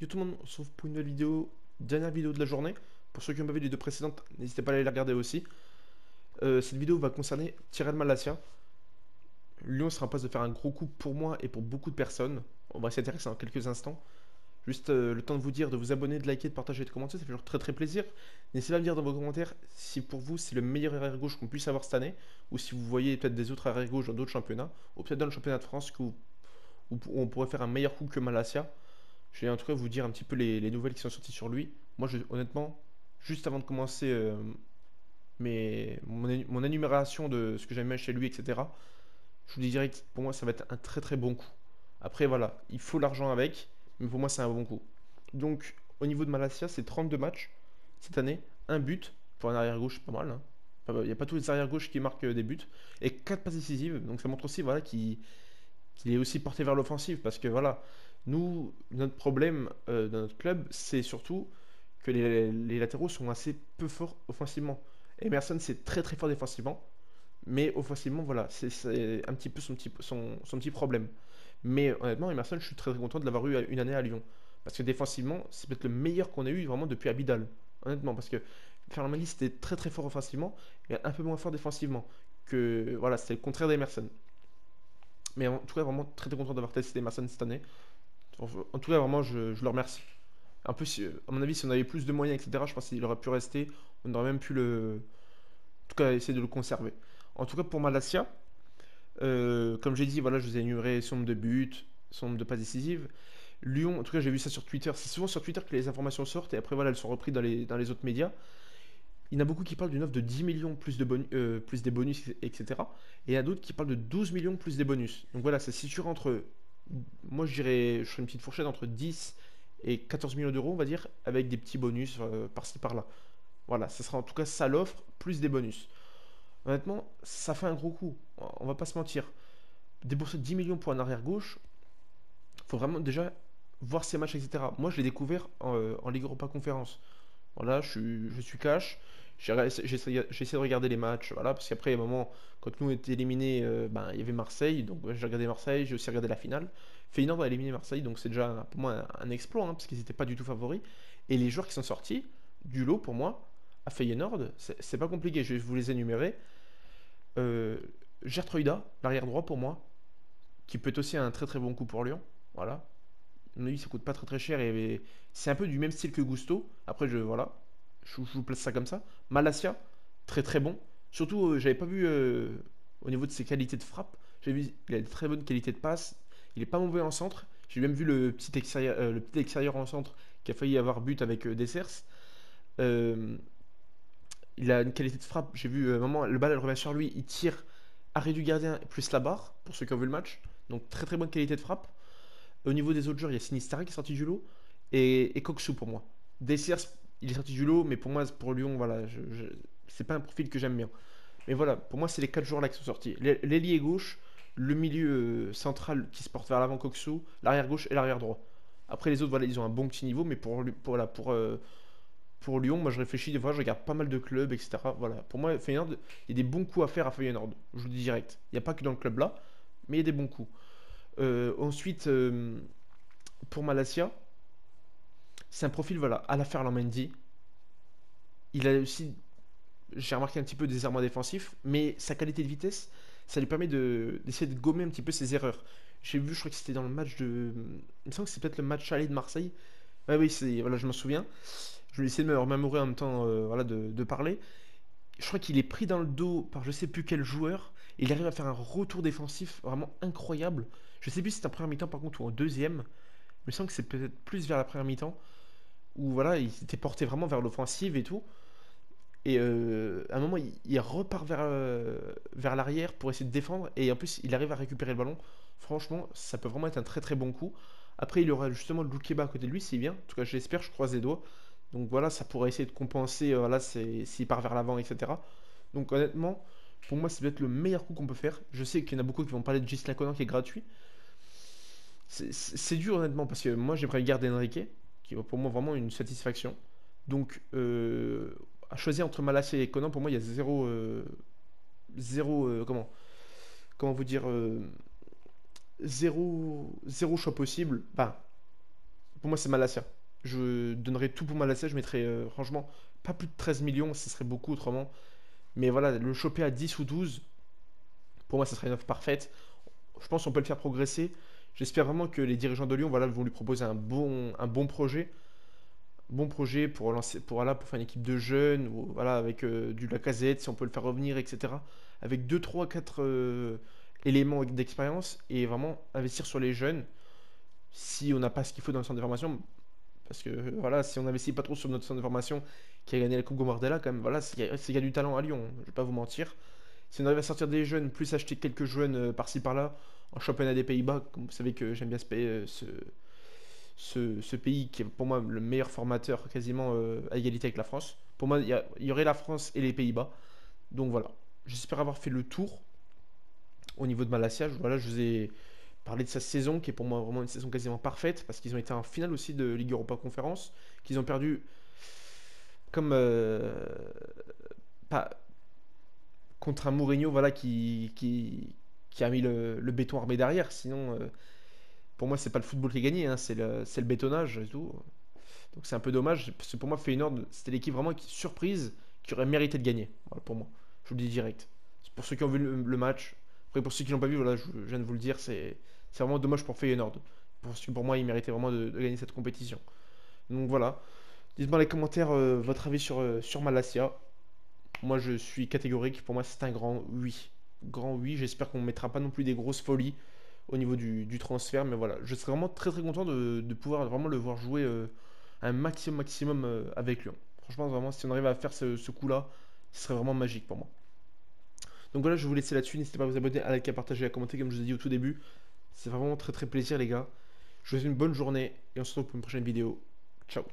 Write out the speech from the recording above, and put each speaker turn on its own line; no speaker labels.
Yo tout le monde, on se retrouve pour une nouvelle vidéo, dernière vidéo de la journée. Pour ceux qui ont pas vu les deux précédentes, n'hésitez pas à aller les regarder aussi. Euh, cette vidéo va concerner Tyrell Malasia. Lyon sera en passe de faire un gros coup pour moi et pour beaucoup de personnes. On va s'y intéresser dans quelques instants. Juste euh, le temps de vous dire de vous abonner, de liker, de partager et de commenter, ça fait toujours très très plaisir. N'hésitez pas à me dire dans vos commentaires si pour vous c'est le meilleur arrière gauche qu'on puisse avoir cette année, ou si vous voyez peut-être des autres arrière gauche dans d'autres championnats, ou peut-être dans le championnat de France où, on pourrait faire un meilleur coup que Malasia. Je vais en tout cas vous dire un petit peu les, nouvelles qui sont sorties sur lui. Moi, honnêtement, juste avant de commencer euh, mon, mon, énumération de ce que j'aime chez lui, etc., je vous dis direct, pour moi, ça va être un très très bon coup. Après, voilà, il faut l'argent avec, mais pour moi, c'est un bon coup. Donc, au niveau de Malasia, c'est 32 matchs cette année, un but pour un arrière-gauche, pas mal. Hein. Il n'y a pas tous les arrière-gauches qui marquent des buts, et 4 passes décisives, donc ça montre aussi voilà, qu'il est aussi porté vers l'offensive, parce que voilà, nous, notre problème euh, dans notre club, c'est surtout que les, latéraux sont assez peu forts offensivement. Emerson, c'est très très fort défensivement, mais offensivement, voilà, c'est un petit peu son petit, son, petit problème. Mais honnêtement, Emerson, je suis très, très content de l'avoir eu une année à Lyon. Parce que défensivement, c'est peut-être le meilleur qu'on ait eu vraiment depuis Abidal. Honnêtement, parce que Fernand c'était très très fort offensivement et un peu moins fort défensivement. Que voilà, c'était le contraire d'Emerson. Mais en tout cas, vraiment très très content d'avoir testé Emerson cette année. En tout cas, vraiment, je, le remercie. Un peu, à mon avis, si on avait plus de moyens, etc., je pense qu'il aurait pu rester. On aurait même pu le. En tout cas, essayer de le conserver. En tout cas, pour Malasia, euh, comme j'ai dit, voilà, je vous ai énuméré son nombre de buts, son nombre de passes décisives. Lyon, en tout cas, j'ai vu ça sur Twitter. C'est souvent sur Twitter que les informations sortent et après, voilà, elles sont reprises dans les, dans les autres médias. Il y en a beaucoup qui parlent d'une offre de 10 millions plus, de euh, plus des bonus, etc. Et il y en a d'autres qui parlent de 12 millions plus des bonus. Donc voilà, ça se situe entre moi je dirais, je ferais une petite fourchette entre 10 et 14 millions d'euros, on va dire, avec des petits bonus euh, par-ci par-là. Voilà, ce sera en tout cas ça l'offre, plus des bonus. Honnêtement, ça fait un gros coup, on va pas se mentir. Débourser 10 millions pour un arrière-gauche, faut vraiment déjà voir ses matchs, etc. Moi je l'ai découvert en, euh, Ligue Europa Conférence. Voilà, je suis, je suis cash. J'ai essayé de regarder les matchs, voilà, parce qu'après, il un moment, quand nous on était éliminés, euh, ben, il y avait Marseille, donc j'ai regardé Marseille, j'ai aussi regardé la finale. Feyenoord a éliminé Marseille, donc c'est déjà pour moi un, exploit, hein, parce qu'ils n'étaient pas du tout favoris. Et les joueurs qui sont sortis du lot, pour moi, à Feyenoord, c'est pas compliqué, je vais vous les énumérer. Euh, Gertruida, l'arrière droit pour moi, qui peut être aussi un très très bon coup pour Lyon, voilà. Lui, ça coûte pas très très cher et c'est un peu du même style que Gusto. Après, je voilà, je, vous place ça comme ça. Malasia, très très bon. Surtout, euh, j'avais pas vu euh, au niveau de ses qualités de frappe. J'ai vu, il a de très bonnes qualités de passe. Il est pas mauvais en centre. J'ai même vu le petit extérieur, euh, le petit extérieur en centre qui a failli avoir but avec Dessers. il a une qualité de frappe. J'ai vu moment, le bal elle revient sur lui, il tire arrêt du gardien plus la barre pour ceux qui ont vu le match. Donc très très bonne qualité de frappe. Au niveau des autres joueurs, il y a Sinistari qui est sorti du lot et, et pour moi. Dessers il est sorti du lot, mais pour moi, pour Lyon, voilà, c'est pas un profil que j'aime bien. Mais voilà, pour moi, c'est les quatre joueurs là qui sont sortis. L'ailier gauche, le milieu euh, central qui se porte vers l'avant Coxou, l'arrière gauche et l'arrière droit. Après, les autres, voilà, ils ont un bon petit niveau, mais pour, euh, Lyon, moi, je réfléchis des fois, je regarde pas mal de clubs, etc. Voilà, pour moi, Feyenoord, il y a des bons coups à faire à Feyenoord. Je vous le dis direct. Il n'y a pas que dans le club là, mais il y a des bons coups. Euh, ensuite, pour Malasia, c'est un profil, voilà, à la Ferland Mendy. Il a aussi, j'ai remarqué un petit peu des armes défensifs, mais sa qualité de vitesse, ça lui permet d'essayer de, gommer un petit peu ses erreurs. J'ai vu, je crois que c'était dans le match de. Il me semble que c'est peut-être le match aller de Marseille. Ouais, oui, voilà, je m'en souviens. Je vais essayer de me remémorer en même temps euh, voilà, de, parler. Je crois qu'il est pris dans le dos par je sais plus quel joueur. il arrive à faire un retour défensif vraiment incroyable. Je sais plus si c'est en première mi-temps par contre ou en deuxième. Il me semble que c'est peut-être plus vers la première mi-temps où voilà, il s'était porté vraiment vers l'offensive et tout. Et euh, à un moment, il, repart vers, euh, vers l'arrière pour essayer de défendre. Et en plus, il arrive à récupérer le ballon. Franchement, ça peut vraiment être un très très bon coup. Après, il aura justement le Loukeba à côté de lui, c'est bien. En tout cas, je l'espère, je croise les doigts. Donc voilà, ça pourrait essayer de compenser euh, voilà, s'il part vers l'avant, etc. Donc honnêtement, pour moi, c'est peut-être le meilleur coup qu'on peut faire. Je sais qu'il y en a beaucoup qui vont parler de Gislain Conan qui est gratuit. C'est dur honnêtement parce que moi j'aimerais garder Enrique qui est pour moi vraiment une satisfaction. Donc, euh, à choisir entre Malasia et Conan, pour moi, il y a zéro. Euh, zéro. Euh, comment Comment vous dire Zéro, zéro choix possible. Pour moi, c'est Malasia. Je donnerais tout pour Malasia. Je mettrais, euh, franchement, pas plus de 13 millions. Ce serait beaucoup autrement. Mais voilà, le choper à 10 ou 12, pour moi, ça serait une offre parfaite. Je pense qu'on peut le faire progresser. J'espère vraiment que les dirigeants de Lyon voilà, vont lui proposer un bon, un bon projet. Bon projet pour, lancer, pour, voilà, pour faire une équipe de jeunes, voilà, avec euh, du Lacazette, si on peut le faire revenir, etc. Avec 2, 3, 4 éléments d'expérience et vraiment investir sur les jeunes si on n'a pas ce qu'il faut dans le centre de formation. Parce que voilà, si on n'investit pas trop sur notre centre de formation qui a gagné la Coupe Gomardella, quand même, voilà, c'est qu'il y a du talent à Lyon, je vais pas vous mentir. Si on arrive à sortir des jeunes, plus acheter quelques jeunes euh, par-ci par-là, en championnat des Pays-Bas, vous savez que j'aime bien ce, ce, pays qui est pour moi le meilleur formateur quasiment euh, à égalité avec la France. Pour moi, il y, aurait la France et les Pays-Bas. Donc voilà, j'espère avoir fait le tour au niveau de Malasia. Voilà, je vous ai parlé de sa saison qui est pour moi vraiment une saison quasiment parfaite parce qu'ils ont été en finale aussi de Ligue Europa Conférence, qu'ils ont perdu comme euh, pas contre un Mourinho voilà qui, qui a mis le, béton armé derrière. Sinon, euh, pour moi, c'est pas le football qui a gagné, hein, c'est le, bétonnage et tout. Donc c'est un peu dommage. Parce pour moi, Feyenoord, c'était l'équipe vraiment qui, surprise qui aurait mérité de gagner. Voilà, pour moi. Je vous le dis direct. Pour ceux qui ont vu le match, après, pour ceux qui l'ont pas vu, voilà, je, viens de vous le dire, c'est vraiment dommage pour Feyenoord. Que pour moi, il méritait vraiment de, gagner cette compétition. Donc voilà. Dites-moi dans les commentaires euh, votre avis sur, euh, sur Malasia. Moi, je suis catégorique. Pour moi, c'est un grand oui. Grand oui. J'espère qu'on ne mettra pas non plus des grosses folies au niveau du, transfert. Mais voilà, je serais vraiment très très content de, pouvoir vraiment le voir jouer euh, un maximum maximum avec Lyon. Franchement, vraiment, si on arrive à faire ce, ce coup-là, ce serait vraiment magique pour moi. Donc voilà, je vais vous laisser là-dessus. N'hésitez pas à vous abonner, à liker, à partager, à commenter, comme je vous ai dit au tout début. C'est vraiment très très plaisir, les gars. Je vous souhaite une bonne journée et on se retrouve pour une prochaine vidéo. Ciao